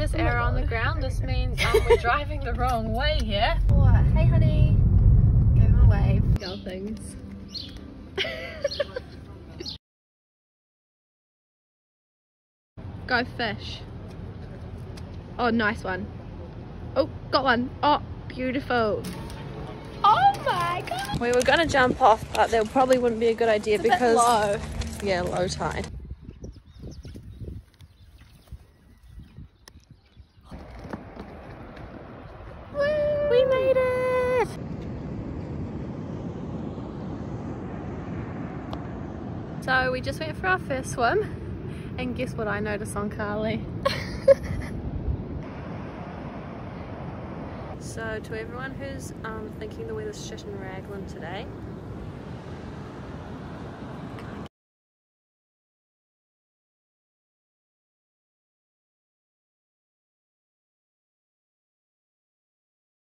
This Oh arrow on the ground? This means um, we're driving the wrong way here. Hey, honey. Give him a wave. Girl things. Go fish. Oh, nice one. Oh, got one. Oh, beautiful. Oh my god. We were gonna jump off, but that probably wouldn't be a good idea It's because low. yeah, low tide. So we just went for our first swim. And guess what I noticed on Kali? So to everyone who's um, thinking the weather's shit in Raglan today,